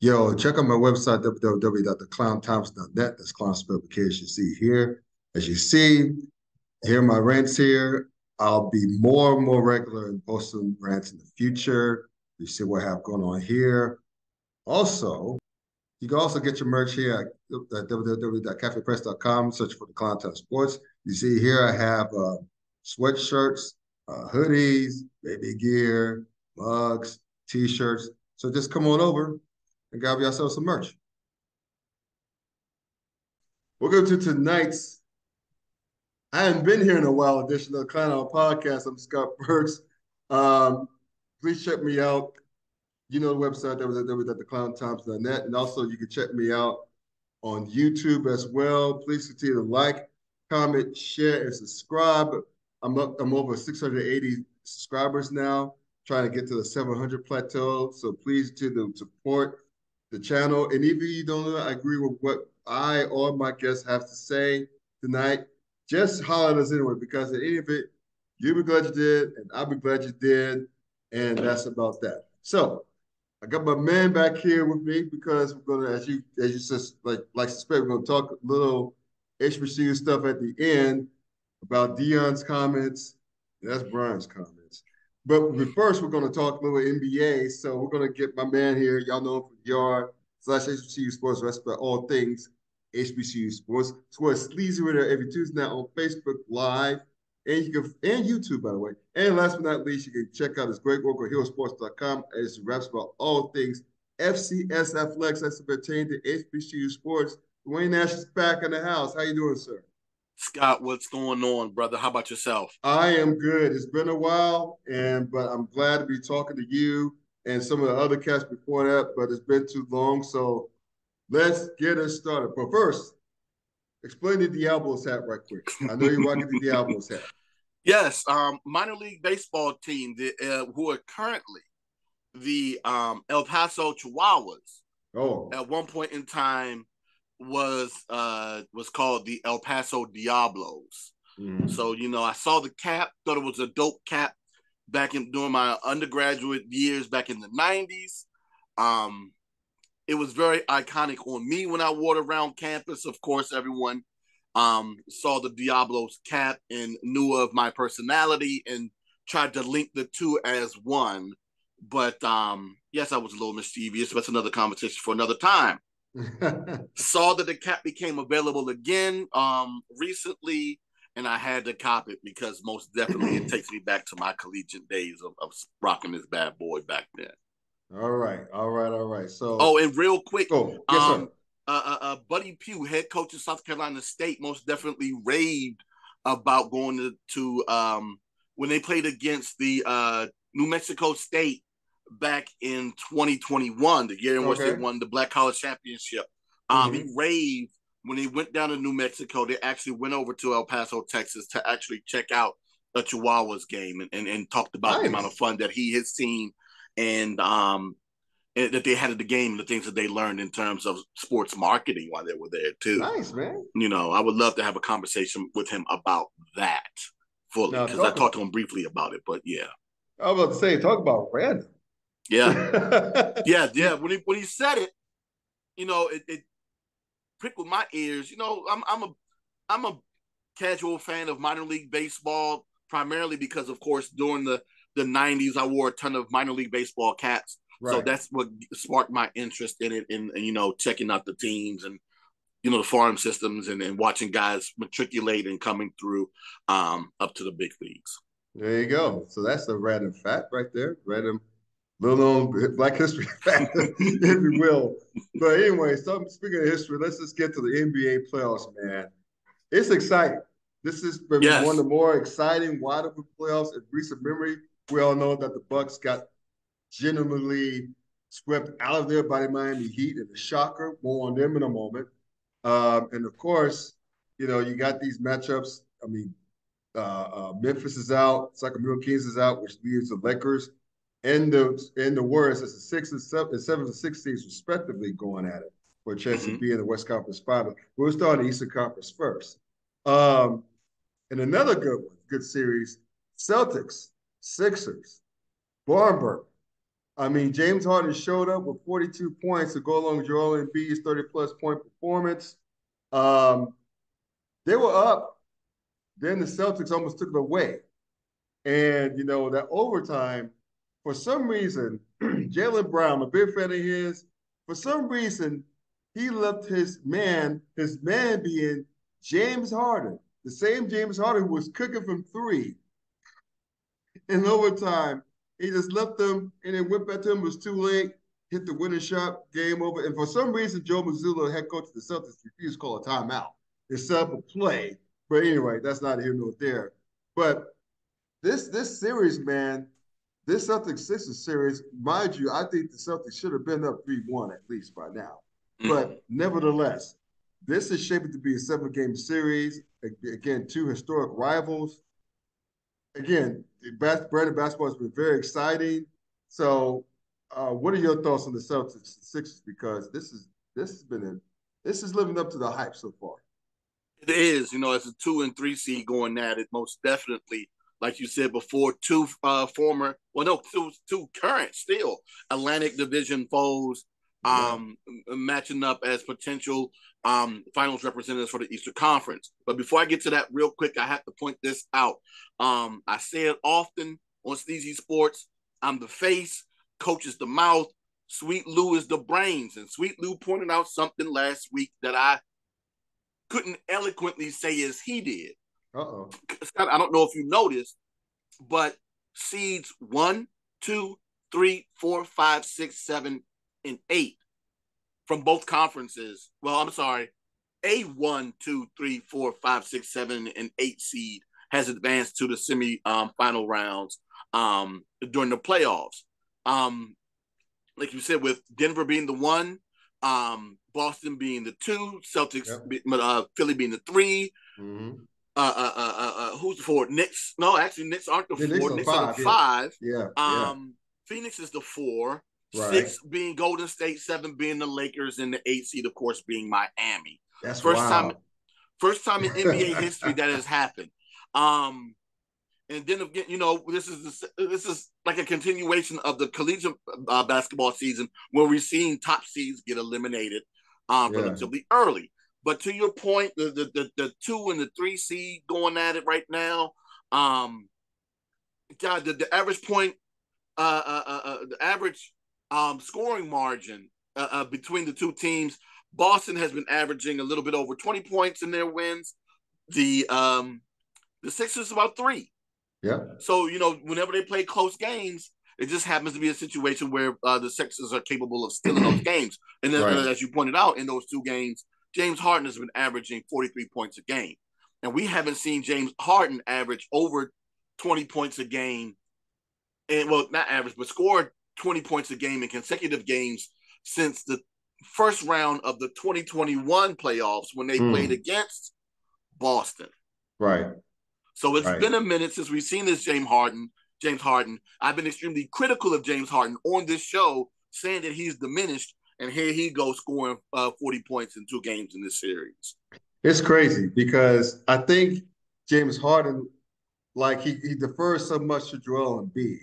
Yo, check out my website, www.theclownthompson.net. That's clown spelled you see here. As you see, here my rants here. I'll be more and more regular in posting rants in the future. You see what I have going on here. Also, you can also get your merch here at, at www.cafepress.com. Search for the Klown Time Sports. You see here I have uh, sweatshirts, uh, hoodies, baby gear, mugs, t-shirts. So just come on over and grab yourself some merch. We'll go to tonight's I haven't been here in a while edition of the Klown Hour Podcast. I'm Scott Burks. Um, please check me out. You know the website that was at www.theclownthompson.net. And also you can check me out on YouTube as well. Please continue to like, comment, share, and subscribe. I'm up, I'm over 680 subscribers now, trying to get to the 700 plateau. So please do to support the channel. And if you don't agree with what I or my guests have to say tonight, just holler at us anyway, because at any of it, you'll be glad you did, and I'll be glad you did. And that's about that. So I got my man back here with me because we're gonna, as you as you just like like suspect, we're gonna talk a little HBCU stuff at the end about Deion's comments. Dez Bryant's comments. But first, we're going to talk a little NBA. So we're going to get my man here. Y'all know him from Yard slash HBCU Sports, rest about all things HBCU Sports. So it's Sleazy there every Tuesday night on Facebook Live. And you can and YouTube, by the way. And last but not least, you can check out his great work on HeroSports.com as he raps about all things FCS athletics that's pertain to HBCU sports. Duane Nash is back in the house. How you doing, sir? Scott, what's going on, brother? How about yourself? I am good. It's been a while, and but I'm glad to be talking to you and some of the other cats before that. But it's been too long, so let's get us started. But first, explain the Diablos hat right quick. I know you're rocking the Diablos hat. Yes, um, minor league baseball team that, uh, who are currently the um, El Paso Chihuahuas. Oh, at one point in time was uh was called the El Paso Diablos. Mm-hmm. So you know, I saw the cap, thought it was a dope cap back in during my undergraduate years back in the '90s. Um, it was very iconic on me when I wore it around campus. Of course, everyone um, saw the Diablos cap and knew of my personality and tried to link the two as one. But um, yes, I was a little mischievous. That's another conversation for another time. Saw that the cap became available again um, recently, and I had to cop it because most definitely it takes me back to my collegiate days of, of rocking this bad boy back then. All right, all right, all right. So, oh, and real quick, oh, yes, um, sir. Uh, uh, uh, Buddy Pough, head coach of South Carolina State, most definitely raved about going to, to um, when they played against the uh, New Mexico State back in 2021, the year in which they won the Black College Championship. Um, mm-hmm. He raved when he went down to New Mexico. They actually went over to El Paso, Texas, to actually check out the Chihuahuas game and, and, and talked about nice. the amount of fun that he has seen and um and that they had at the game and the things that they learned in terms of sports marketing while they were there too. Nice man. You know, I would love to have a conversation with him about that fully because I talked to him briefly about it. But yeah, I was about to say, talk about random. Yeah, yeah, yeah. When he when he said it, you know, it, it prickled my ears. You know, I'm I'm a I'm a casual fan of minor league baseball primarily because, of course, during the the '90s, I wore a ton of minor league baseball caps. Right. So that's what sparked my interest in it, and, and you know, checking out the teams and you know the farm systems and, and watching guys matriculate and coming through um, up to the big leagues. There you go. So that's the random fact right there. Random little known Black History fact, if you will. But anyway, so speaking of history, let's just get to the NBA playoffs, man. It's exciting. This is yes. one of the more exciting, wide open playoffs in recent memory. We all know that the Bucks got genuinely swept out of there by the Miami Heat and the shocker. More on them in a moment. Um, and of course, you know, you got these matchups. I mean, uh, uh, Memphis is out, Sacramento Kings is out, which leaves the Lakers and the and the Warriors as the six and seven, and seven and six seeds respectively going at it for a chance mm-hmm. to be in the West Conference Final. We'll start the Eastern Conference first. Um, and another good one, good series: Celtics, Sixers, Barnburg. I mean, James Harden showed up with 42 points to go along with Joel Embiid's 30 plus point performance. Um, they were up. Then the Celtics almost took it away. And, you know, that overtime, for some reason, Jaylen Brown, a big fan of his, for some reason, he left his man, his man being James Harden, the same James Harden who was cooking from three in overtime. He just left them and then went back to him. It was too late. Hit the winning shot, game over. And for some reason, Joe Mazzulla, head coach of the Celtics, refused to call a timeout. They set up a play. But anyway, that's not here nor there. But this this series, man, this Celtics Sixers series, mind you, I think the Celtics should have been up 3 1 at least by now. Mm-hmm. But nevertheless, this is shaping to be a seven game series. Again, two historic rivals. Again, Brandon basketball has been very exciting. So, uh, what are your thoughts on the Celtics Sixers? Because this is this has been a, this is living up to the hype so far. It is, you know, as a two and three seed going at it, most definitely like you said before, two uh, former, well, no, two, two current still Atlantic Division foes um, yeah. matching up as potential um, finals representatives for the Eastern Conference. But before I get to that, real quick, I have to point this out. Um, I say it often on Sleazy Sports. I'm the face, coach is the mouth, Sweet Lou is the brains. And Sweet Lou pointed out something last week that I couldn't eloquently say as he did. Uh-oh. Scott, I don't know if you noticed, but seeds one, two, three, four, five, six, seven, and eight from both conferences. Well, I'm sorry, a one, two, three, four, five, six, seven, and eight seed has advanced to the semi um, final rounds um, during the playoffs. Um, like you said, with Denver being the one, um, Boston being the two, Celtics, yep. uh, Philly being the 3 mm-hmm. Uh uh, uh, uh, uh, who's the four? Knicks. No, actually, Knicks aren't the yeah, four. Knicks, are the five. Yeah. Um, yeah. Phoenix is the four. Right. Six being Golden State, seven being the Lakers, and the eight seed, of course, being Miami. That's first wild. time. First time in NBA history that has happened. Um, and then again, you know, this is this is like a continuation of the collegiate uh, basketball season where we're seeing top seeds get eliminated um, yeah. relatively early. But to your point, the the the, the two and the three seed going at it right now. Um, God, the, the average point, uh, uh, uh, uh the average um scoring margin uh, uh, between the two teams. Boston has been averaging a little bit over twenty points in their wins. The um the Sixers about three. Yeah. So you know, whenever they play close games, it just happens to be a situation where uh, the Sixers are capable of stealing those games. And then, right. as you pointed out, in those two games, James Harden has been averaging 43 points a game. And we haven't seen James Harden average over 20 points a game. And well, not average, but scored 20 points a game in consecutive games since the first round of the 2021 playoffs when they mm. played against Boston. Right. So it's right. been a minute since we've seen this James Harden. James Harden. I've been extremely critical of James Harden on this show, saying that he's diminished and here he goes scoring uh, 40 points in two games in this series. It's crazy because I think James Harden, like he, he defers so much to Joel Embiid.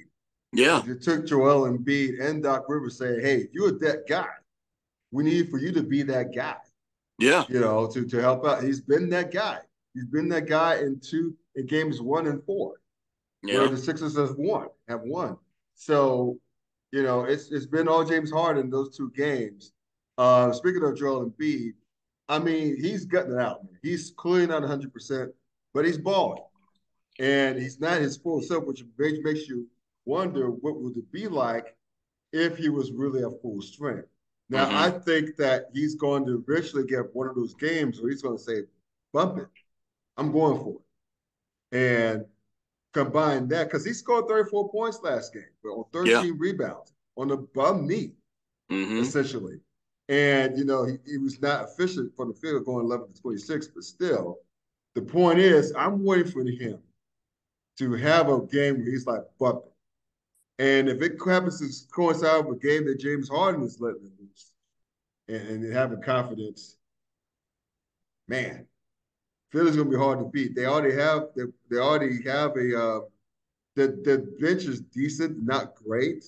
Yeah. It took Joel Embiid and Doc Rivers saying, hey, you're that guy. We need for you to be that guy. Yeah. You know, to, to help out. He's been that guy. He's been that guy in two in games one and four. Yeah. Where the Sixers have won, have won. So you know, it's it's been all James Harden those two games. Uh, speaking of Joel Embiid, I mean, he's gutting it out. Man. He's clearly not 100, percent but he's balling, and he's not his full self, which makes you wonder what would it be like if he was really at full strength. Now, mm-hmm. I think that he's going to eventually get one of those games where he's going to say, "Bump it, I'm going for it," and combine that because he scored 34 points last game but on 13 yeah. rebounds on the bum knee, mm-hmm. essentially. And, you know, he, he, was not efficient from the field going 11 to 26, but still, the point is, I'm waiting for him to have a game where he's like bumping. And if it happens to coincide with a game that James Harden is letting loose and, and having confidence, man, Philly's gonna be hard to beat. They already have they, they already have a uh, the the bench is decent, not great,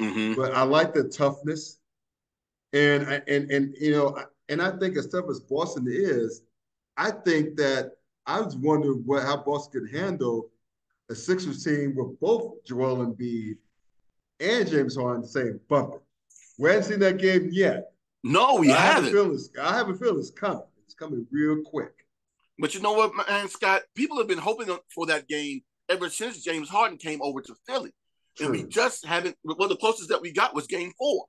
mm-hmm. but I like the toughness, and and and you know, and I think as tough as Boston is, I think that I was wondering what how Boston could handle a Sixers team with both Joel Embiid and James Harden saying bumping. We haven't seen that game yet. No, we I haven't. Have I have a feeling it's coming. It's coming real quick. But you know what, man, Scott? People have been hoping for that game ever since James Harden came over to Philly. True. And we just haven't, well, the closest that we got was game four.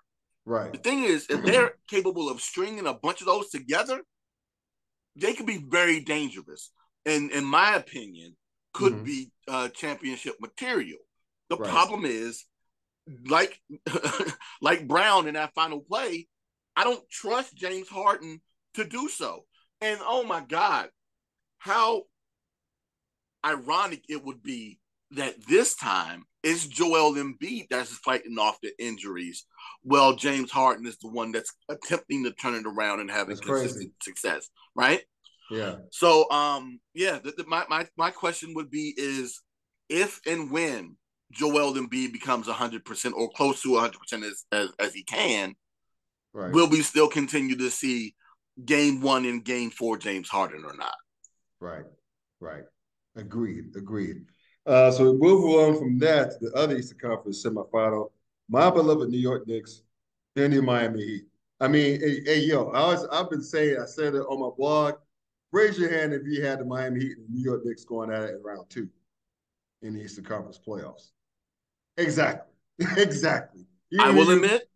Right. The thing is, if they're capable of stringing a bunch of those together, they could be very dangerous. And in my opinion, could mm-hmm. be uh, championship material. The right. problem is, like like Brown in that final play, I don't trust James Harden to do so. And oh my God, how ironic it would be that this time it's Joel Embiid that's fighting off the injuries. Well, James Harden is the one that's attempting to turn it around and having consistent success, right? Yeah. So, um, yeah, the, the, my my my question would be is if and when Joel Embiid becomes hundred percent or close to hundred percent as, as as he can, right. will we still continue to see game one and game four James Harden or not? Right, right. Agreed, agreed. Uh, so we move on from that to the other Eastern Conference semifinal. My beloved New York Knicks, then the Miami Heat. I mean, hey, hey, yo, I was I've been saying I said it on my blog. Raise your hand if you had the Miami Heat and the New York Knicks going at it in round two in the Eastern Conference playoffs. Exactly. exactly. You I will admit,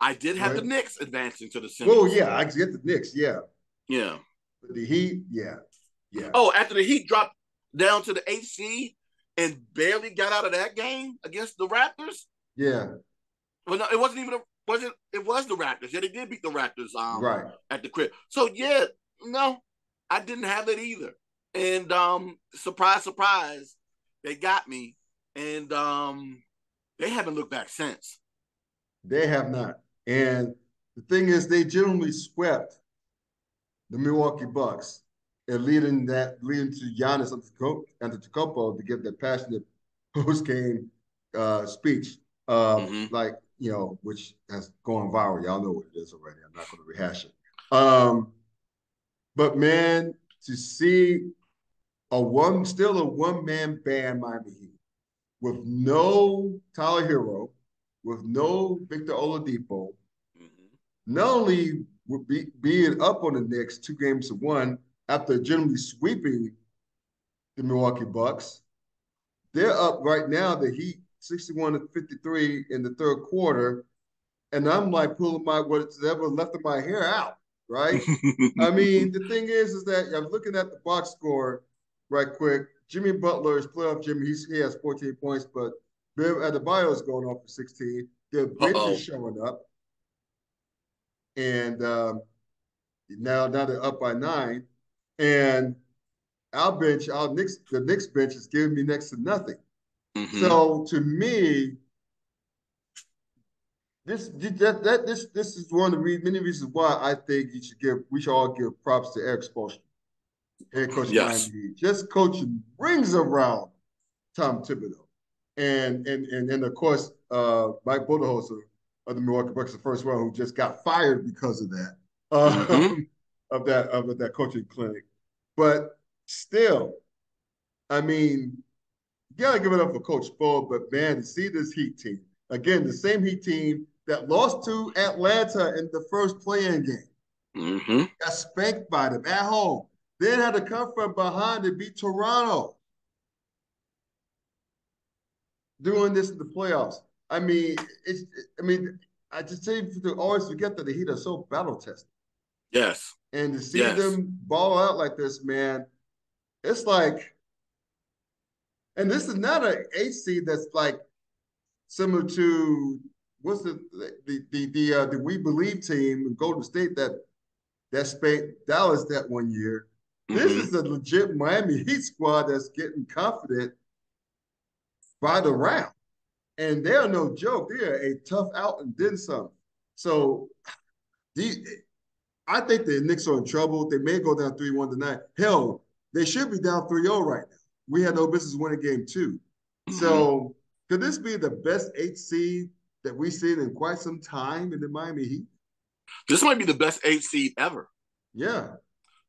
I did have right? the Knicks advancing to the semis. Oh yeah, I get the Knicks. Yeah. Yeah. The Heat, yeah, yeah. Oh, after the Heat dropped down to the AC and barely got out of that game against the Raptors. Yeah. Well, no, it wasn't even a wasn't It was the Raptors. Yeah, they did beat the Raptors. Um, right at the crib. So yeah, no, I didn't have it either. And um, surprise, surprise, they got me. And um, they haven't looked back since. They have not. And the thing is, they generally swept the Milwaukee Bucks and leading that leading to Giannis Antetokounmpo to Tiko to give that passionate post game uh, speech, uh, mm-hmm. like you know, which has gone viral. Y'all know what it is already. I'm not going to rehash it. Um, but man, to see a one still a one man band Miami Heat with no Tyler Herro, with no Victor Oladipo, mm-hmm. not only be, being up on the Knicks two games to one after generally sweeping the Milwaukee Bucks, they're up right now. The Heat 61 to 53 in the third quarter, and I'm like pulling my what's ever left of my hair out. Right? I mean, the thing is, is that I'm looking at the box score right quick. Jimmy Butler is playoff Jimmy. He's, he has 14 points, but Bam Adebayo is going off for 16. The bench is showing up. And um, now, now they're up by nine. And our bench, our Knicks, the Knicks bench is giving me next to nothing. Mm-hmm. So to me, this that, that this this is one of the many reasons why I think you should give we should all give props to Erik Spoelstra head coach yes. just coaching rings around Tom Thibodeau. And and and, and of course, uh, Mike Budenholzer of the Milwaukee Bucks, the first one who just got fired because of that, uh, mm-hmm. Of that of that coaching clinic. But still, I mean, you gotta give it up for Coach Spo. But man, to see this Heat team again, the same Heat team that lost to Atlanta in the first play-in game, mm-hmm. got spanked by them at home. Then had to come from behind to beat Toronto. Doing this in the playoffs. I mean, it's. I mean, I just say to always forget that the Heat are so battle tested. Yes. And to see yes. them ball out like this, man, it's like, and this is not an AC that's like similar to what's the the the the, uh, the We Believe team in Golden State that that spanked Dallas that one year. This mm-hmm. is a legit Miami Heat squad that's getting confident by the round. And they're no joke. They're a tough out and then some. So the, I think the Knicks are in trouble. They may go down 3 1 tonight. Hell, they should be down 3 0 right now. We had no business winning game 2 mm-hmm. So could this be the best eight seed that we've seen in quite some time in the Miami Heat. This might be the best eight seed ever. Yeah.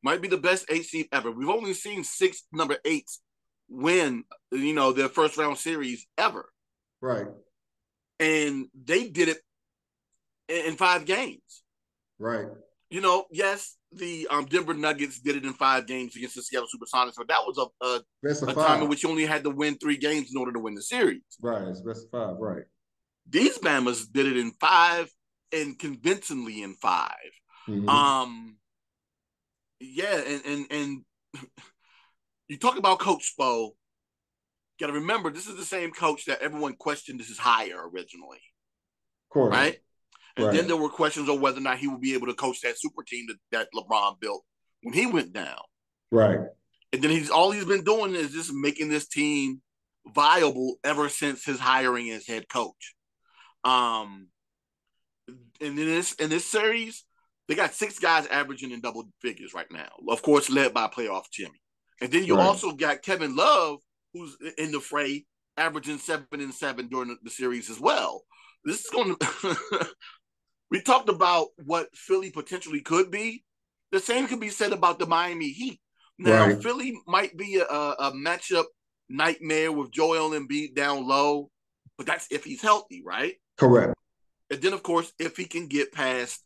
Might be the best eight seed ever. We've only seen six number eights win, you know, their first round series ever. Right. And they did it in five games. Right. You know, yes, the um, Denver Nuggets did it in five games against the Seattle Supersonics, but that was a, a, a time in which you only had to win three games in order to win the series. Right, it's best of five, right. These Bamas did it in five and convincingly in 5 mm-hmm. Um, yeah, and and and you talk about Coach Spo. Got to remember, this is the same coach that everyone questioned this is hire originally. Of course, right? And right. then there were questions on whether or not he would be able to coach that super team that, that LeBron built when he went down. Right. And then he's all he's been doing is just making this team viable ever since his hiring as head coach. Um, and in this in this series, they got six guys averaging in double figures right now. Of course, led by playoff Jimmy. And then you right. also got Kevin Love, who's in the fray, averaging seven and seven during the, the series as well. This is going to. We talked about what Philly potentially could be. The same could be said about the Miami Heat. Now, right. Philly might be a, a matchup nightmare with Joel Embiid down low, but that's if he's healthy, right? Correct. And then, of course, if he can get past,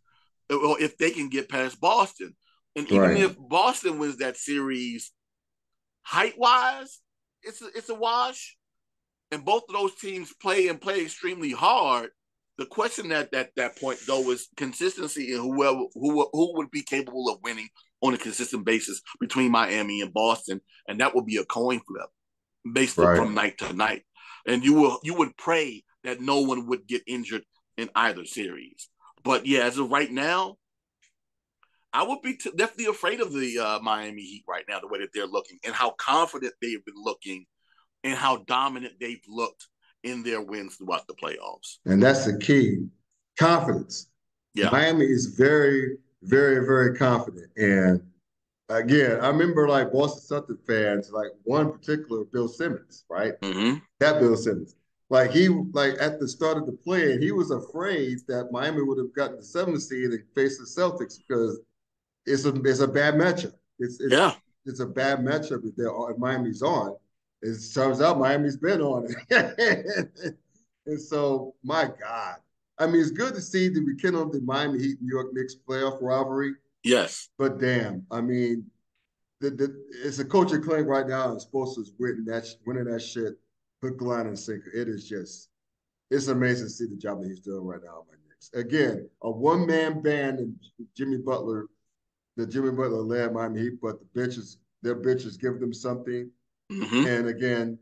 or if they can get past Boston, and even right. if Boston wins that series, height wise, it's a, it's a wash. And both of those teams play and play extremely hard. The question at that that point though is consistency and whoever who who would be capable of winning on a consistent basis between Miami and Boston, and that would be a coin flip, based right. from night to night. And you will you would pray that no one would get injured in either series. But yeah, as of right now, I would be t- definitely afraid of the uh, Miami Heat right now, the way that they're looking and how confident they've been looking and how dominant they've looked in their wins throughout the playoffs. And that's the key confidence. Yeah. Miami is very, very, very confident. And again, I remember like Boston Celtics fans, like one particular Bill Simmons, right? Mm-hmm. That Bill Simmons. Like he like at the start of the play, he was afraid that Miami would have gotten the seventh seed and faced the Celtics because it's a it's a bad matchup. It's, it's yeah, it's a bad matchup if they're if Miami's on. It turns out Miami's been on it. and so my God. I mean, it's good to see the rekindle of the Miami Heat New York Knicks playoff rivalry. Yes. But damn, I mean, the, the, it's a coaching clinic right now, and Spoelstra's winning that winning that shit hook, line, and sinker. It is just, it's amazing to see the job that he's doing right now my Knicks. Again, a one man band and Jimmy Butler, the Jimmy Butler led Miami Heat, but the bitches, their bitches give them something. Mm-hmm. And again,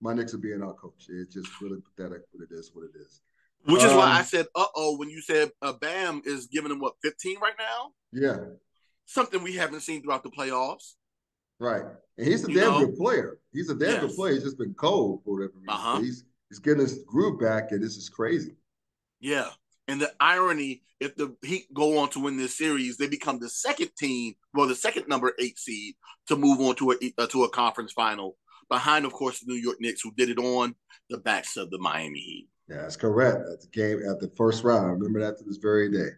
my Knicks are being out coach. It's just really pathetic, but it is what it is. Which is um, why I said, uh oh, when you said uh, Bam is giving them what, 15 right now? Yeah. Something we haven't seen throughout the playoffs. Right. And he's a you damn know? good player. He's a damn yes. good player. He's just been cold for whatever reason. Uh-huh. He's he's getting his groove back, and this is crazy. Yeah. And the irony, if the Heat go on to win this series, they become the second team, well, the second number eight seed to move on to a uh, to a conference final, behind, of course, the New York Knicks, who did it on the backs of the Miami Heat. Yeah, that's correct. At the game at the first round. I remember that to this very day.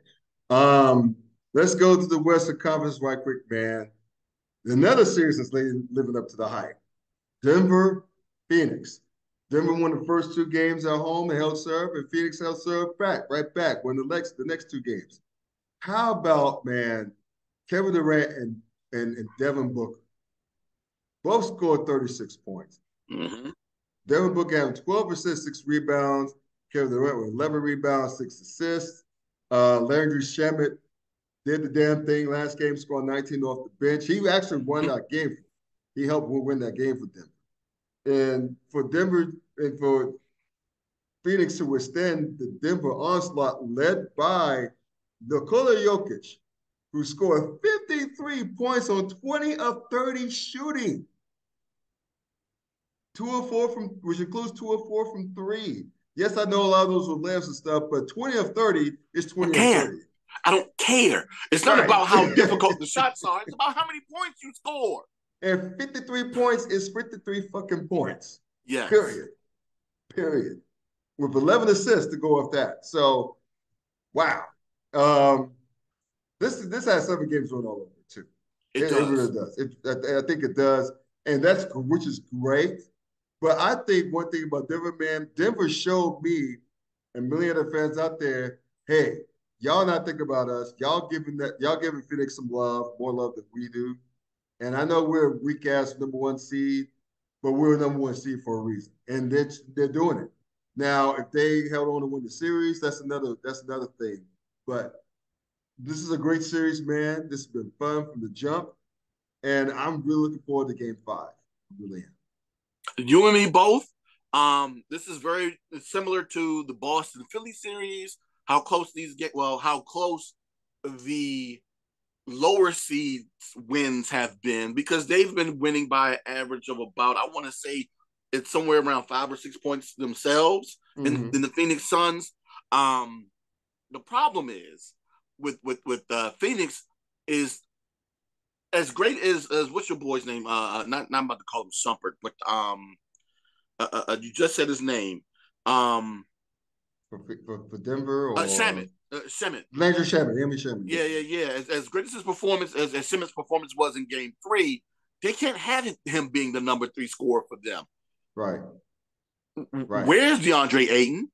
Um, let's go to the Western Conference right quick, man. Another series that's living up to the hype. Denver, Phoenix. Denver won the first two games at home and held serve, and Phoenix held serve back, right back, won the next the next two games. How about man, Kevin Durant and and, and Devin Booker both scored 36 points. Mm-hmm. Devin Booker had 12 assists, six rebounds. Kevin Durant with 11 rebounds, six assists. Uh, Landry Shamet did the damn thing last game, scored 19 off the bench. He actually won that game. He helped win that game for Denver. And for Denver and for Phoenix to withstand the Denver onslaught led by Nikola Jokic, who scored 53 points on 20 of 30 shooting. Two or four from, which includes two or four from three. Yes, I know a lot of those were layups and stuff, but 20 of 30 is 20 of 30. I don't care. It's not right. about how difficult the shots are. It's about how many points you score. And 53 points is 53 fucking points. Yeah. Period. Period. with 11 assists to go off that. So, wow. Um, this this has seven games run all over too. It, it, it really does. It, I, I, think it does, and that's which is great. But I think one thing about Denver, man, Denver showed me and million other fans out there, hey, y'all not thinking about us. Y'all giving that, y'all giving Phoenix some love, more love than we do. And I know we're a weak ass number one seed, but we're number one seed for a reason, and they're they're doing it. Now, if they held on to win the series, that's another that's another thing. But this is a great series, man. This has been fun from the jump, and I'm really looking forward to Game Five. I really am. You and me both. Um, this is very similar to the Boston Philly series. How close these get? Well, how close the lower seeds wins have been because they've been winning by an average of about I want to say it's somewhere around five or six points themselves. Mm-hmm. And in the Phoenix Suns, um, the problem is with with with uh, Phoenix is as great as as what's your boy's name? Uh, uh not not I'm about to call him Shumpert, but um, uh, uh, uh, you just said his name. Um, for, for, for Denver or uh, Shamet. Uh. Landry Shamet. Amy Shamet. Yeah, yeah, yeah. As, as great as his performance, as, as performance was in Game Three, they can't have him being the number three scorer for them. Right. Right. Where's DeAndre Ayton?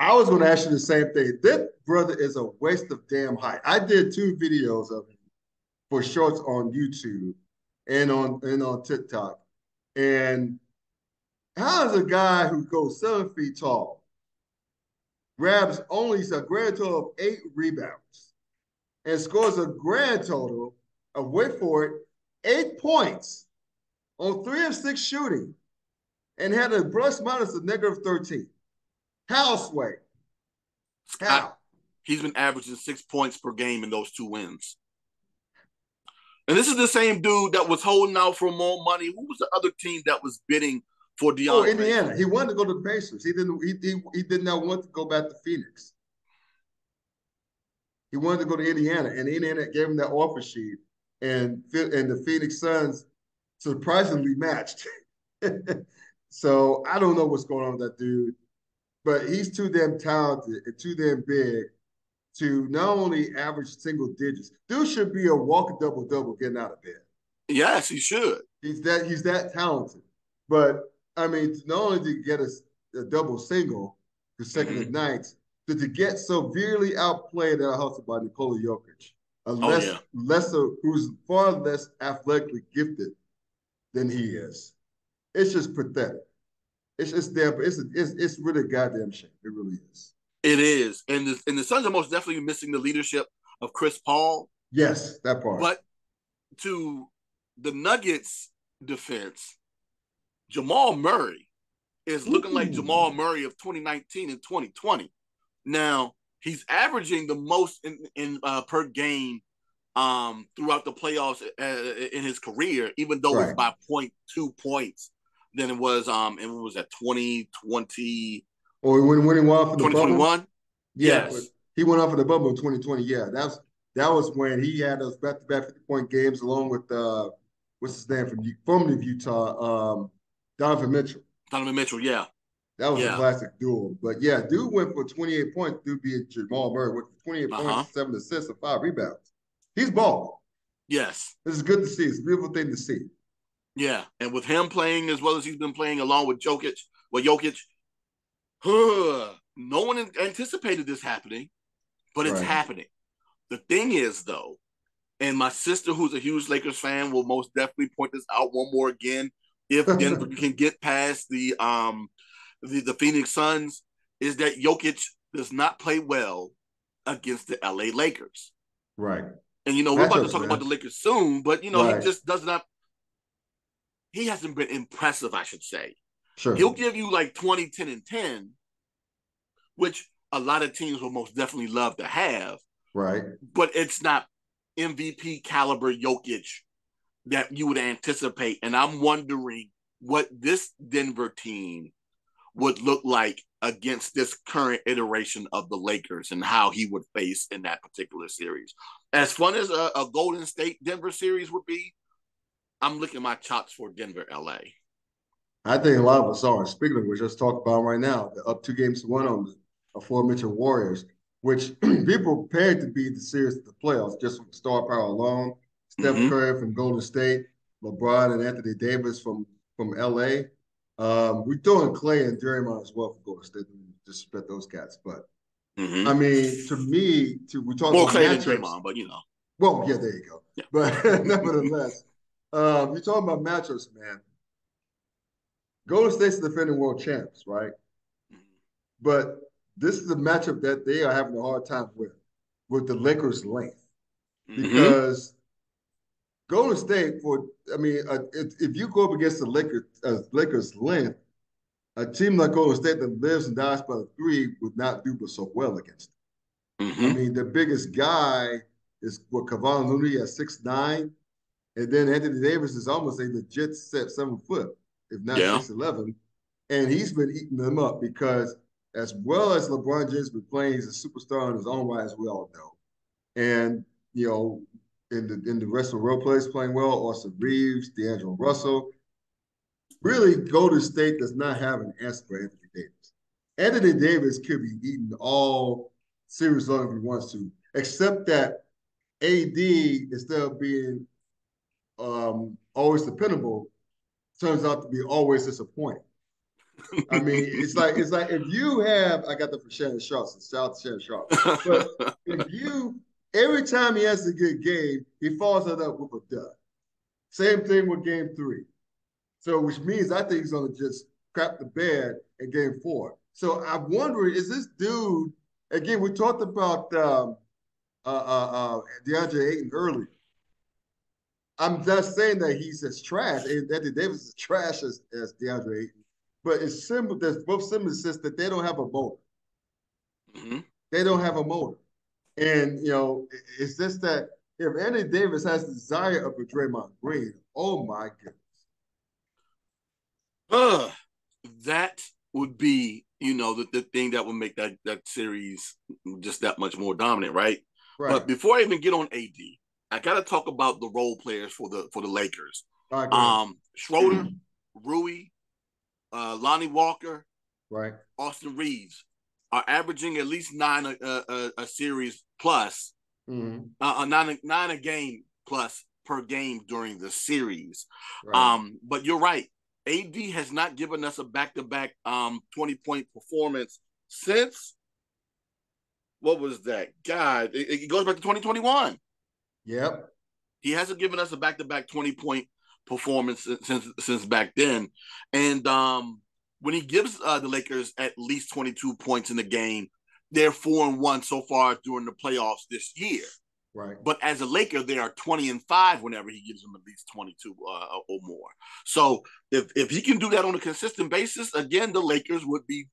I was going to ask you the same thing. That brother is a waste of damn height. I did two videos of him for shorts on YouTube and on and on TikTok. And how is a guy who goes seven feet tall, grabs only a grand total of eight rebounds, and scores a grand total of wait for it, eight points on three of six shooting, and had a plus minus of negative 13. How, Sway? How? he's been averaging six points per game in those two wins. And this is the same dude that was holding out for more money. Who was the other team that was bidding for? Oh, Indiana. He wanted to go to the Pacers. He didn't. He, he, he did not want to go back to Phoenix. He wanted to go to Indiana, and Indiana gave him that offer sheet, and and the Phoenix Suns surprisingly matched. so I don't know what's going on with that dude but he's too damn talented and too damn big to not only average single digits. Dude should be a walk double double getting out of bed. Yes, he should. He's that he's that talented. But I mean, not only to get a, a double single consecutive mm-hmm. nights, but to get severely outplayed at a hustle by Nikola Jokic, a oh, less yeah. lesser who's far less athletically gifted than he is. It's just pathetic. It's it's there, but it's it's it's really a goddamn shame. It really is. It is, and the and the Suns are most definitely missing the leadership of Chris Paul. Yes, that part. But to the Nuggets' defense, Jamal Murray is looking Ooh. like Jamal Murray of 2019 and 2020. Now he's averaging the most in, in uh, per game um, throughout the playoffs uh, in his career, even though right. it's by 0.2 points than it was um and what was that 2020 or when when he went off for the 2021 yeah yes. he went off for the bubble in 2020 yeah that's that was when he had those back-to-back 50 point games along with uh what's his name from from Utah um Donovan Mitchell Donovan Mitchell yeah that was yeah. a classic duel but yeah dude went for 28 points dude being Jamal Murray went for 28 uh-huh. points seven assists and five rebounds he's balling yes this is good to see it's a beautiful thing to see yeah, and with him playing as well as he's been playing along with Jokic, well, Jokic, huh, no one anticipated this happening, but it's right. happening. The thing is, though, and my sister, who's a huge Lakers fan, will most definitely point this out one more again. If Denver can get past the um the, the Phoenix Suns, is that Jokic does not play well against the LA Lakers. Right. And you know, we're about to talk man. about the Lakers soon, but you know, right. he just does not he hasn't been impressive, I should say. Sure. He'll give you like 20, 10, and 10, which a lot of teams will most definitely love to have. Right. But it's not MVP caliber Jokic that you would anticipate. And I'm wondering what this Denver team would look like against this current iteration of the Lakers and how he would face in that particular series. As fun as a, a Golden State Denver series would be, I'm looking my chops for Denver, LA. I think a lot of us are. Speaking of which, let's talk about right now. The up two games to one on the aforementioned Warriors, which people prepared to be the series of the playoffs just from star power alone. Steph mm-hmm. Curry from Golden State, LeBron and Anthony Davis from from LA. Um, we're throwing Clay and Draymond as well for Golden State. Disrespect those cats, but mm-hmm. I mean, to me, to we talk more about Clay than Draymond, but you know. Well, yeah, there you go. Yeah. But nevertheless, um, you're talking about matchups, man. Golden State's the defending world champs, right? Mm-hmm. But this is a matchup that they are having a hard time with, with the Lakers' length, mm-hmm. because Golden State for I mean, uh, if, if, you go up against the Lakers, uh, Lakers' length, a team like Golden State that lives and dies by the three would not do so well against them. Mm-hmm. I mean, the biggest guy is what Kevon Looney at six nine, and then Anthony Davis is almost a legit set seven foot, if not yeah. six eleven, and he's been eating them up because as well as LeBron James been playing, he's a superstar in his own right, as we all know, and you know in the in the rest of the role players playing well. Austin Reaves, D'Angelo Russell. Really, Golden State does not have an answer for Anthony Davis. Anthony Davis could be eating all series long if he wants to, except that AD instead of being um, always dependable, turns out to be always disappointing. I mean, it's like it's like if you have I got that for Shannon Sharpe, so shout out to Shannon Sharpe. But if you Every time he has a good game, he follows it up with a dud. Same thing with game three. So, which means I think he's going to just crap the bed in game four. So I'm wondering, is this dude, again, we talked about um, uh, uh, uh, DeAndre Ayton earlier. I'm just saying that he's as trash, and Anthony Davis is trash as, as DeAndre Ayton. But it's simple, there's both similar sense that they don't have a motor. Mm-hmm. They don't have a motor. And you know, it's just that if Anthony Davis has the desire of a Draymond Green, oh my goodness. Uh, that would be, you know, the, the thing that would make that that series just that much more dominant, right? Right. But before I even get on AD, I gotta talk about the role players for the for the Lakers. Um, Schroeder, Rui, uh, Lonnie Walker, right, Austin Reaves are averaging at least nine a, a, a series plus, mm-hmm. uh, nine nine a game plus per game during the series. Right. Um, but you're right. AD has not given us a back to back um 20 point performance since what was that? God, it, it goes back to 2021. Yep. He hasn't given us a back to back 20 point performance since since back then. And um when he gives uh, the Lakers at least 22 points in the game, they're four and one so far during the playoffs this year. Right. But as a Laker, they are 20 and five whenever he gives them at least 22 uh, or more. So if, if he can do that on a consistent basis, again, the Lakers would be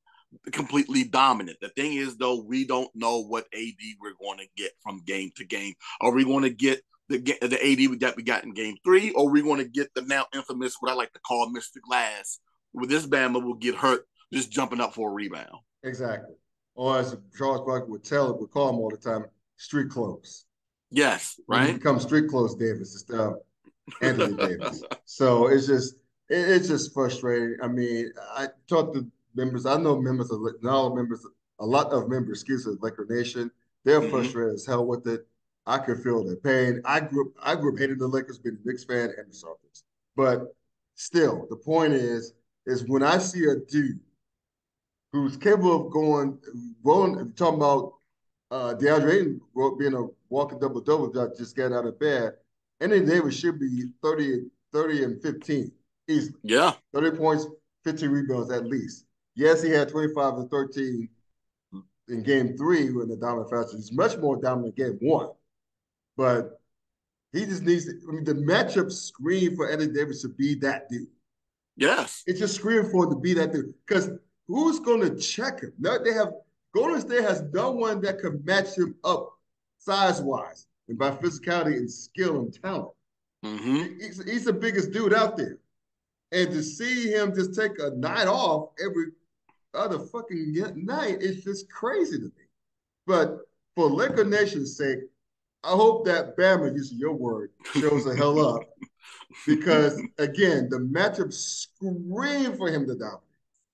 completely dominant. The thing is, though, we don't know what AD we're going to get from game to game. Are we going to get the the AD that we got in game three, or are we going to get the now infamous, what I like to call Mr. Glass, with this Bama will get hurt just jumping up for a rebound. Exactly. Or as Charles Barkley would tell it, would call him all the time, street clothes. Yes, right. Become street clothes Davis instead of Anthony Davis. So it's just it, it's just frustrating. I mean, I talked to members. I know members of not all members, a lot of members, excuse me, Laker Nation. They're mm-hmm. frustrated as hell with it. I could feel their pain. I grew up, I grew up hating the Lakers, being a Knicks fan and the Celtics. But still, the point is is when I see a dude who's capable of going, rolling, talking about uh, DeAndre Ayton being a walking double double, just got out of bed. Anthony Davis should be 30, 30 and 15 easily. Yeah. 30 points, 15 rebounds at least. Yes, he had 25 and 13 in game three in the dominant fashion. He's much more dominant game one. But he just needs to, I mean, the matchup screen for Anthony Davis to be that dude. Yes. It's just screaming for him to be that dude. Because who's going to check him? No, they have Golden State has no one that could match him up size wise and by physicality and skill and talent. Mm-hmm. He's, he's the biggest dude out there. And to see him just take a night off every other fucking night is just crazy to me. But for Laker Nation's sake, I hope that Bama, using your word, shows the hell up because again, the matchup screamed for him to dominate.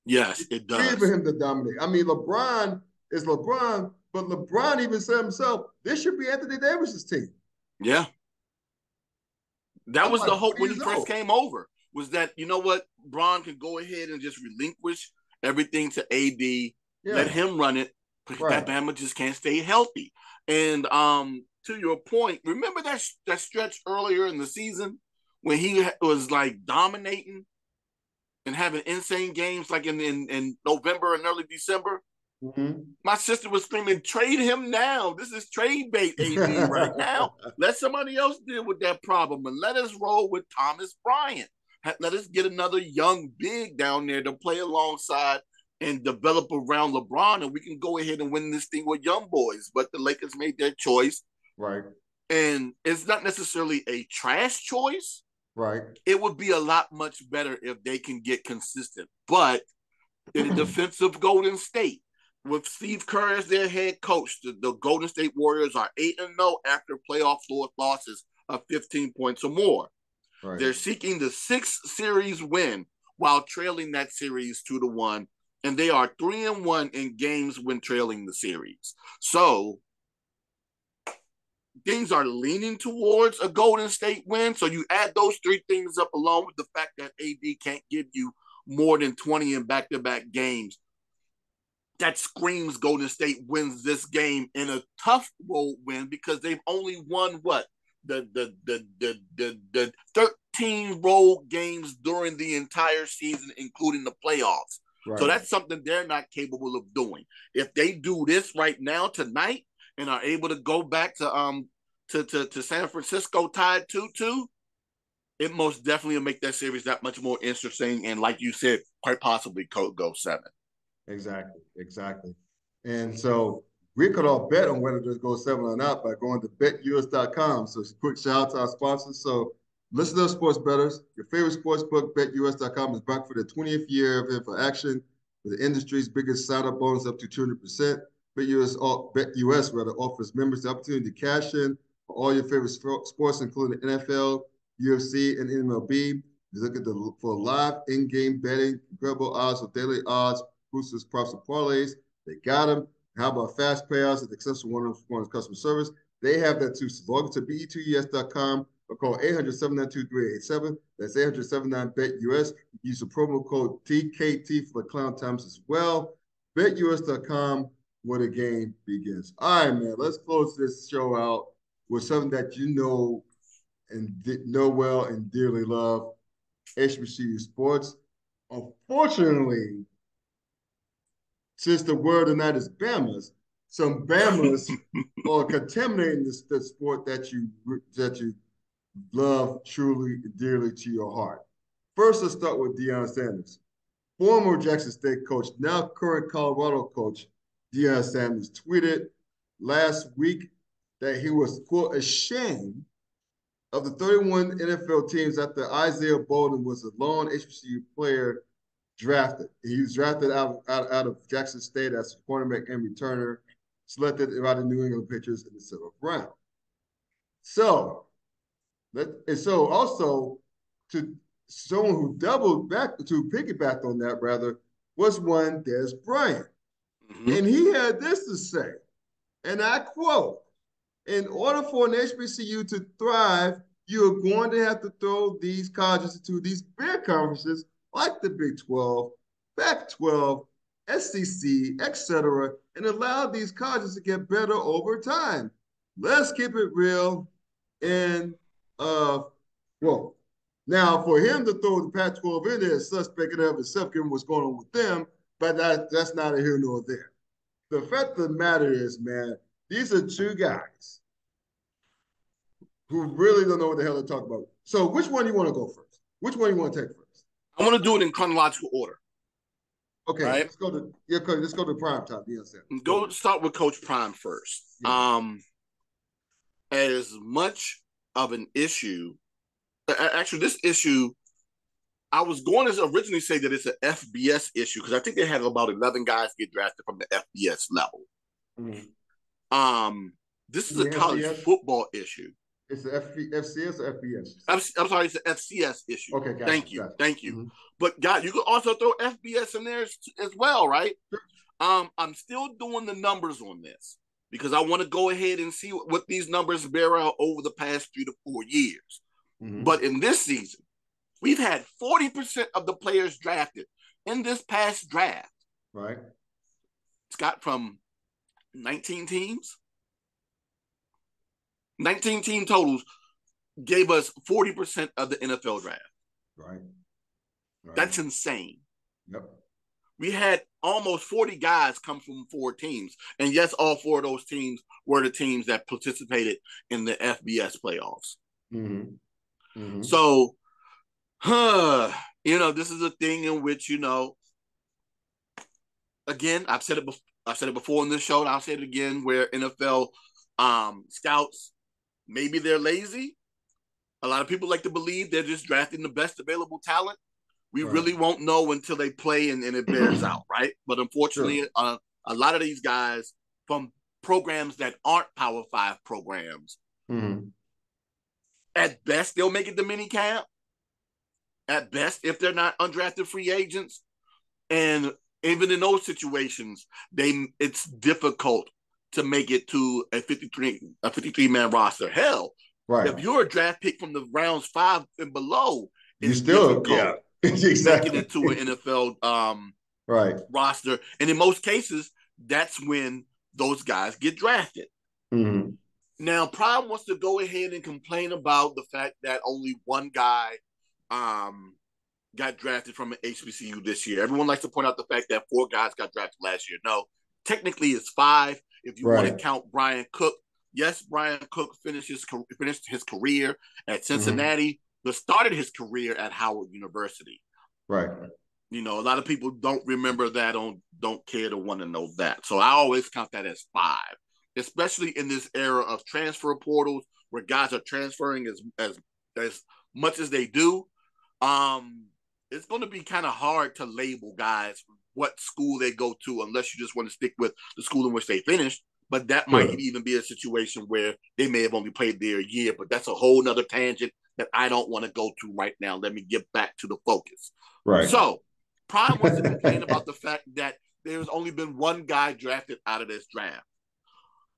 Yes, it does. Screamed for him to dominate. I mean, LeBron is LeBron, but LeBron even said himself, this should be Anthony Davis's team. Yeah. That was the hope when he first came over. Was that you know what? Bron can go ahead and just relinquish everything to AD, yeah. let him run it, because right. that Bama just can't stay healthy. And um, to your point, remember that that stretch earlier in the season when he was like dominating and having insane games, like in in, in November and early December. Mm-hmm. My sister was screaming, "Trade him now! This is trade bait, AD, right now. Let somebody else deal with that problem, and let us roll with Thomas Bryant. Let us get another young big down there to play alongside and develop around LeBron, and we can go ahead and win this thing with young boys." But the Lakers made their choice, right? And it's not necessarily a trash choice, right? It would be a lot much better if they can get consistent, but in the mm-hmm. defense of Golden State with Steve Kerr as their head coach, the, the Golden State Warriors are 8 and 0 after playoff losses of 15 points or more. Right. They're seeking the sixth series win while trailing that series 2 to 1 and they are 3 and 1 in games when trailing the series. So, things are leaning towards a Golden State win. So you add those three things up along with the fact that AD can't give you more than 20 in back-to-back games that screams Golden State wins this game in a tough road win because they've only won what the the the the the, the 13 road games during the entire season, including the playoffs. Right. So that's something they're not capable of doing. If they do this right now tonight and are able to go back to um to to, to San Francisco tied two two, it most definitely will make that series that much more interesting and like you said, quite possibly could go seven. Exactly, exactly. And so we could all bet on whether this goes seven or not by going to betus.com. So quick shout out to our sponsors. So listen to sports bettors. Your favorite sports book, betus.com, is back for the 20th year of for action with the industry's biggest sign-up bonus up to 200%. BetUS, uh, BetUS rather offers members the opportunity to cash in for all your favorite sports, including the NFL, UFC, and MLB. You look at the for live in-game betting, incredible odds with daily odds boosters, props, and parlays. They got them. How about fast payouts and accessible one-on-one customer service? They have that too. So log into bet2us.com or call 800-792-3887. That's 800-79-BET-US. Use the promo code TKT for the Klown Times as well. BetUS.com where the game begins. All right, man. Let's close this show out with something that you know and know well and dearly love. HBCU sports. Unfortunately, since the word of night is Bamas, some Bamas are contaminating this, the sport that you that you love truly dearly to your heart. First, let's start with Deion Sanders, former Jackson State coach, now current Colorado coach. Deion Sanders tweeted last week that he was quote ashamed of the 31 NFL teams after Isaiah Bolden was a lone HBCU player drafted. He was drafted out, out, out of Jackson State as a cornerback and returner, selected by the New England Patriots in the seventh round. So, let, and so also to someone who doubled back to piggyback on that rather was one Dez Bryant. Mm-hmm. And he had this to say, and I quote, in order for an HBCU to thrive, you're going to have to throw these colleges into these big conferences like the Big 12, Pac 12, SEC, etc., and allow these colleges to get better over time. Let's keep it real. And uh, well, now for him to throw the Pac 12 in there, suspect in of itself, given what's going on with them, but that, that's not a here nor there. The fact of the matter is, man, these are two guys who really don't know what the hell they're talking about. So, which one do you want to go first? Which one do you want to take first? I want to do it in chronological order. Okay, right? let's go to yeah. Let's go to prime time. Yes, sir. Go start with Coach Prime first. Yeah. Um, as much of an issue, actually, this issue, I was going to originally say that it's an FBS issue because I think they had about eleven guys get drafted from the FBS level. Mm-hmm. Um, this is a college FBS? football issue. It's the FP, FCS or FBS? I'm, I'm, sorry, it's an FCS issue. Okay, gotcha, thank you, gotcha. thank you. Mm-hmm. But God, you could also throw FBS in there as, as well, right? Um, I'm still doing the numbers on this because I want to go ahead and see what, what, these numbers bear out over the past three to four years. Mm-hmm. But in this season, we've had 40% of the players drafted in this past draft. Right. Scott, from 19 teams, 19 team totals gave us 40% of the NFL draft. Right. right. That's insane. Yep. We had almost 40 guys come from four teams. And yes, all four of those teams were the teams that participated in the FBS playoffs. Mm-hmm. Mm-hmm. So, huh, you know, this is a thing in which, you know, again, I've said it before. I've said it before in this show, and I'll say it again. Where NFL um, scouts maybe they're lazy. A lot of people like to believe they're just drafting the best available talent. We right. really won't know until they play and, and it bears out, right? But unfortunately, sure. uh, a lot of these guys from programs that aren't Power Five programs, mm-hmm. at best they'll make it to mini camp. At best, if they're not undrafted free agents, and even in those situations, they it's difficult to make it to a 53 a 53 man roster. Hell, right. if you're a draft pick from the rounds five and below, you still yeah exactly making it to an NFL um right roster. And in most cases, that's when those guys get drafted. Mm-hmm. Now, Prime wants to go ahead and complain about the fact that only one guy um got drafted from an HBCU this year. Everyone likes to point out the fact that four guys got drafted last year. No, technically it's five if you right. want to count Bryan Cook. Yes, Bryan Cook finished his finished his career at mm-hmm. Cincinnati, mm-hmm. but started his career at Howard University. Right. You know, a lot of people don't remember that, don't don't care to want to know that. So I always count that as five, especially in this era of transfer portals where guys are transferring as as as much as they do. Um, it's going to be kind of hard to label guys what school they go to unless you just want to stick with the school in which they finished. But that might yeah. even be a situation where they may have only played there a year, but that's a whole nother tangent that I don't want to go to right now. Let me get back to the focus. Right. So Prime wants to complain about the fact that there's only been one guy drafted out of this draft.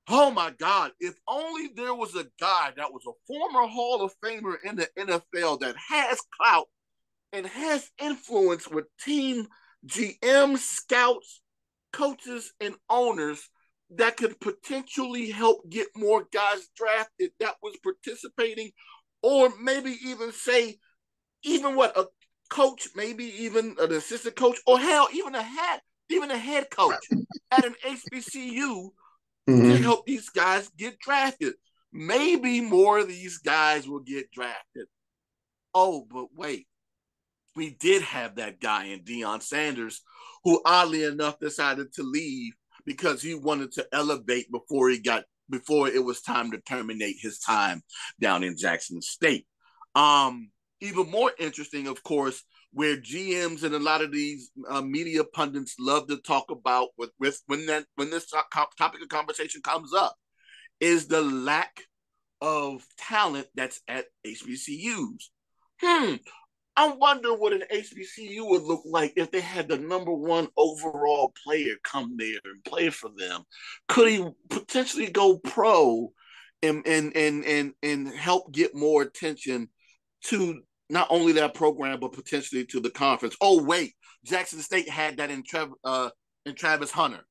Oh my God, if only there was a guy that was a former Hall of Famer in the NFL that has clout and has influence with team GM, scouts, coaches, and owners that could potentially help get more guys drafted that was participating, or maybe even say, even what a coach, maybe even an assistant coach, or hell, even a head, even a head coach at an HBCU mm-hmm. to help these guys get drafted. Maybe more of these guys will get drafted. Oh, but wait, we did have that guy in Deion Sanders, who oddly enough decided to leave because he wanted to elevate before he got before it was time to terminate his time down in Jackson State. Um, even more interesting, of course, where GMs and a lot of these uh, media pundits love to talk about with, with when that when this topic of conversation comes up is the lack of talent that's at HBCUs. Hmm, I wonder what an HBCU would look like if they had the number one overall player come there and play for them. Could he potentially go pro and and and and, and help get more attention to not only that program but potentially to the conference? Oh wait, Jackson State had that in Trav, uh, in Travis Hunter,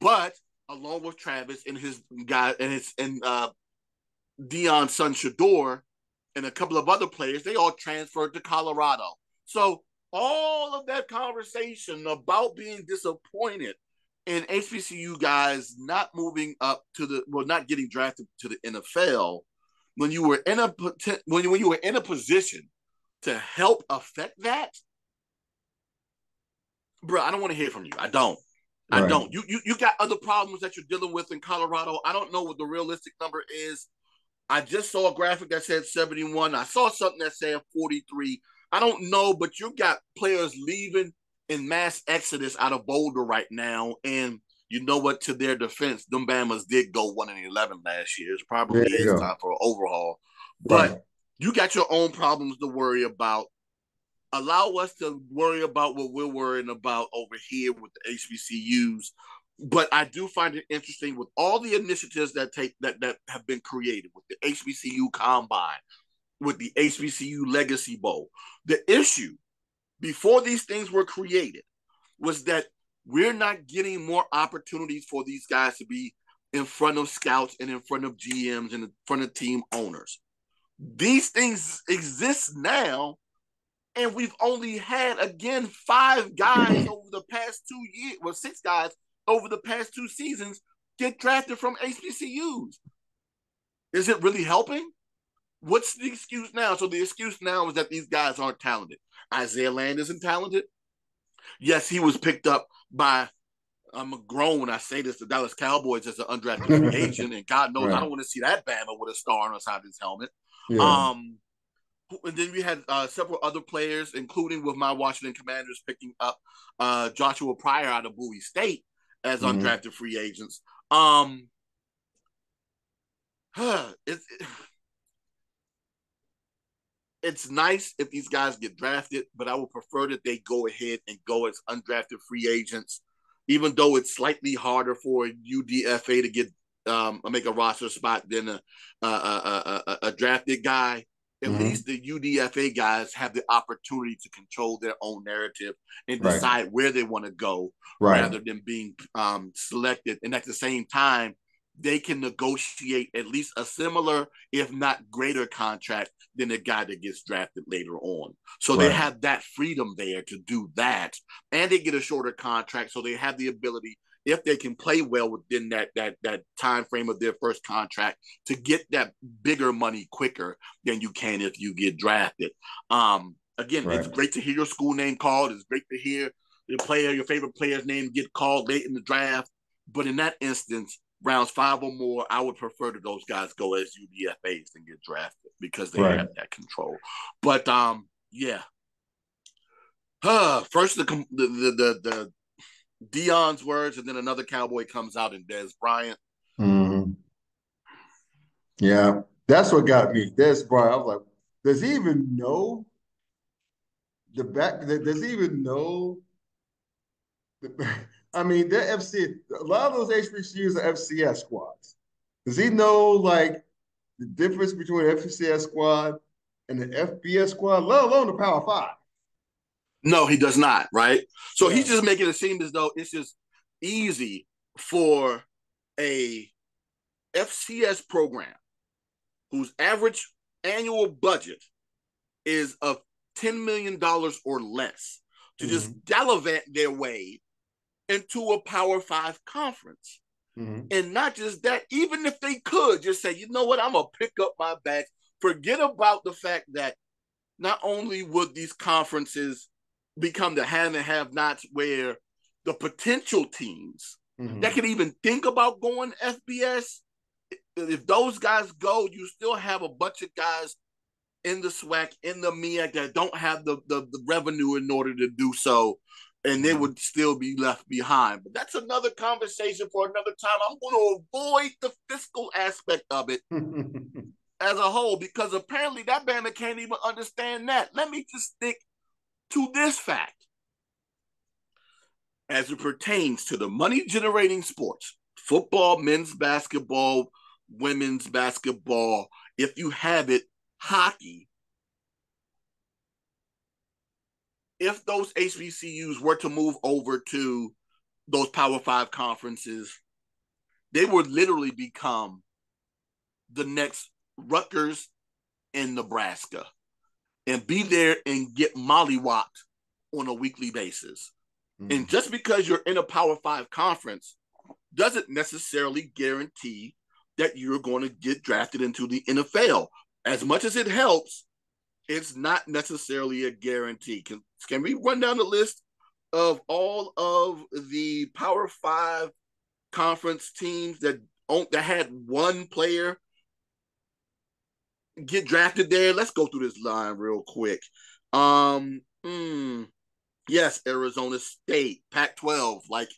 but along with Travis and his guy and his and uh, Deion's son Shedeur and a couple of other players, they all transferred to Colorado. So all of that conversation about being disappointed in HBCU guys not moving up to the well, not getting drafted to the NFL when you were in a when you, when you were in a position to help affect that, bro. I don't want to hear from you. I don't. Right. I don't. You, you you got other problems that you're dealing with in Colorado. I don't know what the realistic number is. I just saw a graphic that said 71. I saw something that said 43. I don't know, but you've got players leaving in mass exodus out of Boulder right now. And you know what? To their defense, them Bama's did go one and eleven last year. It's probably is go. time for an overhaul. But you got your own problems to worry about. Allow us to worry about what we're worrying about over here with the HBCUs. But I do find it interesting with all the initiatives that take that that have been created with the HBCU Combine, with the HBCU Legacy Bowl. The issue before these things were created was that we're not getting more opportunities for these guys to be in front of scouts and in front of GMs and in front of team owners. These things exist now, and we've only had again five guys over the past two years, well, six guys over the past two seasons get drafted from HBCUs. Is it really helping? What's the excuse now? So the excuse now is that these guys aren't talented. Isaiah Land isn't talented. Yes, he was picked up by I'm a grown when I say this, the Dallas Cowboys as an undrafted agent, and God knows right. I don't want to see that Bama with a star on the side of his helmet. Yeah. Um, and then we had uh, several other players, including with my Washington Commanders picking up uh, Joshua Pryor out of Bowie State as mm-hmm. undrafted free agents. Um, it's it's nice if these guys get drafted, but I would prefer that they go ahead and go as undrafted free agents, even though it's slightly harder for UDFA to get um, make a roster spot than a a, a, a, a drafted guy. At mm-hmm. least the UDFA guys have the opportunity to control their own narrative and decide right. where they want to go right. rather than being um, selected. And at the same time, they can negotiate at least a similar, if not greater, contract than the guy that gets drafted later on. So right. they have that freedom there to do that, and they get a shorter contract, so they have the ability, if they can play well within that that that time frame of their first contract, to get that bigger money quicker than you can if you get drafted. Um, again, right. it's great to hear your school name called. It's great to hear your player, your favorite player's name get called late in the draft. But in that instance, rounds five or more, I would prefer that those guys go as UDFAs and get drafted because they right. have that control. But um, yeah. Uh, first the the the the, the Deion's words, and then another cowboy comes out and Dez Bryant. Mm-hmm. Yeah, that's what got me. Dez Bryant. I was like, does he even know the back? Does he even know? The, I mean, they're FC. A lot of those HBCUs are FCS squads. Does he know like the difference between FCS squad and the FBS squad, let alone the Power Five? No, he does not. Right. So yeah. he's just making it seem as though it's just easy for a FCS program whose average annual budget is of $10 million or less to mm-hmm. just gallivant their way into a Power Five conference. Mm-hmm. And not just that, even if they could just say, you know what, I'm going to pick up my bags, forget about the fact that not only would these conferences become the have and have nots where the potential teams mm-hmm. that can even think about going FBS, if those guys go, you still have a bunch of guys in the SWAC, in the MEAC that don't have the, the, the revenue in order to do so and they mm-hmm. would still be left behind. But that's another conversation for another time. I'm going to avoid the fiscal aspect of it as a whole because apparently that banner can't even understand that. Let me just stick to this fact as it pertains to the money generating sports football, men's basketball, women's basketball, if you have it, hockey, if those HBCUs were to move over to those Power Five conferences, they would literally become the next Rutgers in Nebraska and be there and get mollywopped on a weekly basis. Mm-hmm. And just because you're in a Power Five conference doesn't necessarily guarantee that you're going to get drafted into the NFL. As much as it helps, it's not necessarily a guarantee. Can, can we run down the list of all of the Power Five conference teams that that had one player get drafted there? Let's go through this line real quick. Um, mm, yes, Arizona State, Pac-12, like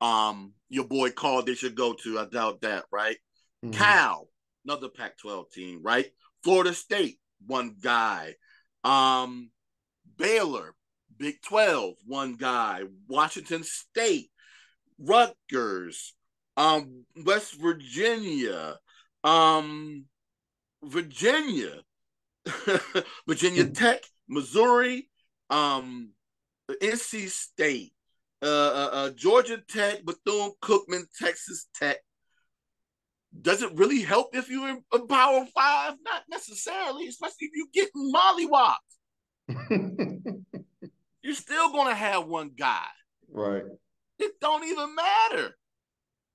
um your boy called they should go to. I doubt that, right? Mm-hmm. Cal, another Pac-12 team, right? Florida State, one guy. Um, Baylor, Big 12, one guy. Washington State, Rutgers, um, West Virginia, um, Virginia, Virginia Tech, Missouri, um, NC State, uh, uh, uh, Georgia Tech, Bethune Cookman, Texas Tech. Does it really help if you're in Power Five? Not necessarily, especially if you get mollywopped. you're still gonna have one guy. Right. It don't even matter.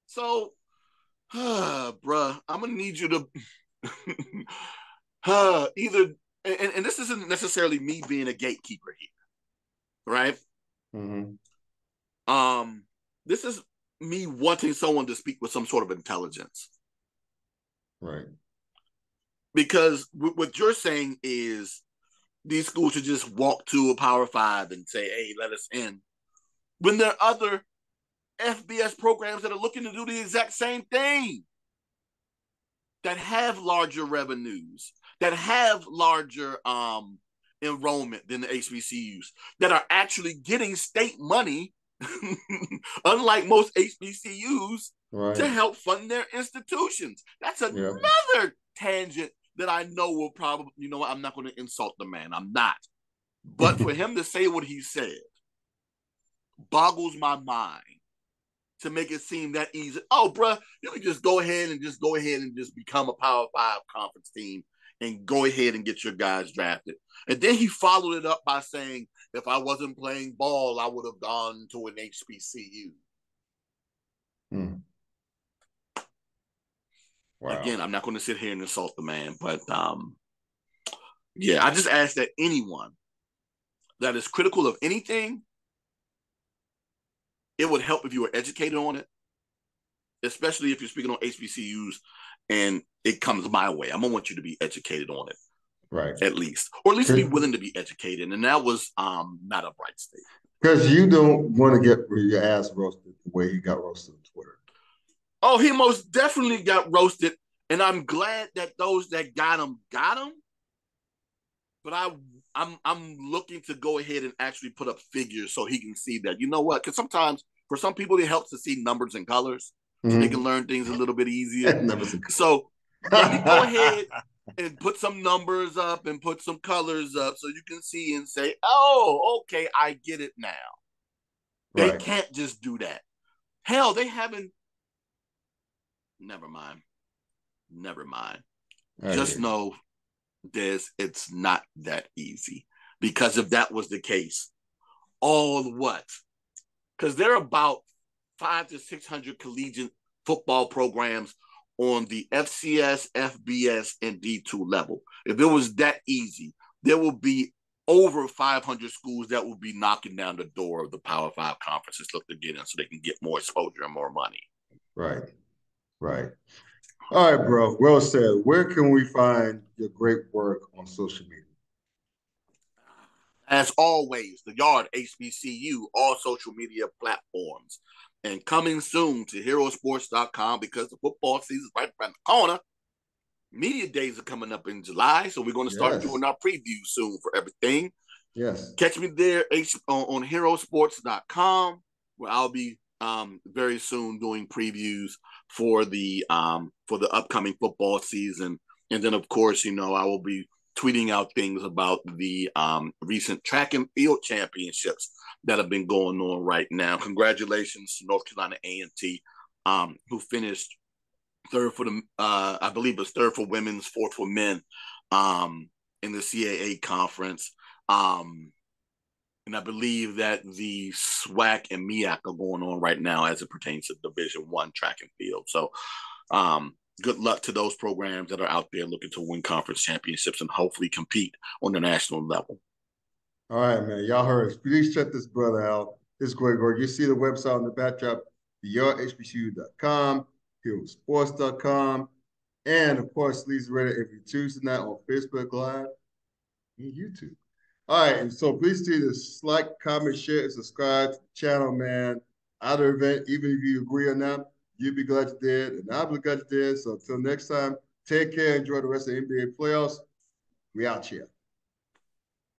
So, uh, bruh, I'm gonna need you to uh, either, and, and this isn't necessarily me being a gatekeeper here, right? Mm-hmm. Um, this is me wanting someone to speak with some sort of intelligence, right? Because w- what you're saying is these schools should just walk to a Power Five and say, "Hey, let us in," when there are other FBS programs that are looking to do the exact same thing that have larger revenues, that have larger um, enrollment than the HBCUs, that are actually getting state money, unlike most HBCUs, right. to help fund their institutions. That's another yep. tangent that I know will probably, you know, what, I'm not going to insult the man. I'm not. But for him to say what he said boggles my mind to make it seem that easy. Oh, bruh, you can just go ahead and just go ahead and just become a Power Five conference team and go ahead and get your guys drafted. And then he followed it up by saying, if I wasn't playing ball, I would have gone to an HBCU. Hmm. Wow. Again, I'm not going to sit here and insult the man, but um, yeah, I just ask that anyone that is critical of anything it would help if you were educated on it, especially if you're speaking on HBCUs and it comes my way. I'm gonna want you to be educated on it, right? At least, or at least be willing to be educated. And that was um not a bright state because you don't want to get your ass roasted the way he got roasted on Twitter. Oh, he most definitely got roasted, and I'm glad that those that got him got him. But I I'm I'm looking to go ahead and actually put up figures so he can see that. You know what? Because sometimes for some people it helps to see numbers and colors mm-hmm. so they mm-hmm. can learn things a little bit easier. so let me go ahead and put some numbers up and put some colors up so you can see and say, "Oh, okay, I get it now." They right. can't just do that. Hell, they haven't. Never mind. Never mind. Just know this it's not that easy. Because if that was the case all what? Because there are about five to six hundred collegiate football programs on the fcs fbs and d2 level. If it was that easy there will be over 500 schools that will be knocking down the door of the power five conferences look to get in so they can get more exposure and more money. Right. Right all right, bro. Well said. Where can we find your great work on social media? As always, the Yard HBCU, all social media platforms. And coming soon to herosports.com because the football season is right around the corner. Media days are coming up in July, so we're going to start yes. doing our preview soon for everything. Yes. Catch me there on, on herosports.com where I'll be um, very soon doing previews for the um, for the upcoming football season, and then of course, you know, I will be tweeting out things about the um, recent track and field championships that have been going on right now. Congratulations to North Carolina A and T, um, who finished third for the uh, I believe it was third for women's, fourth for men um, in the CAA conference. Um, and I believe that the SWAC and MEAC are going on right now as it pertains to Division One track and field. So, um, good luck to those programs that are out there looking to win conference championships and hopefully compete on the national level. All right, man. Y'all heard. Please check this brother out. It's great work. You see the website on the backdrop, theyardhbcu.com, herosports.com, and of course, Lee's Reddit every Tuesday night on Facebook Live and YouTube. All right, so please do this like, comment, share, and subscribe to the channel, man. either event, even if you agree or not, you'll be glad you did, and I'll be glad you did. So until next time, take care. Enjoy the rest of the NBA playoffs. We out here.